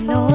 know.